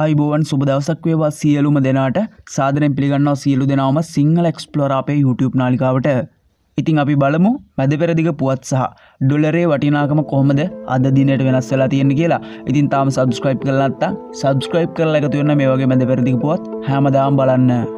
අයිබෝවන් සුබ දවසක් වේවා සියලුම දෙනාට. සාධනයෙන් පිළිගන්නවා සියලු දෙනාම සිංහල එක්ස්පලෝර අපේ YouTube නාලිකාවට. ඉතිං අපි බලමු මැද පෙරදිග පුවත් සහ ඩොලරේ වටිනාකම කොහොමද අද දිනයට වෙනස් වෙලා තියෙන කියලා. ඉතින් තාම සබස්ක්‍රයිප් කරලත්තා සබස්ක්‍රයිප් කරලා එකතු වෙන්න මේ වගේ මැද පෙරදිග පුවත් හැමදාම් බලන්න.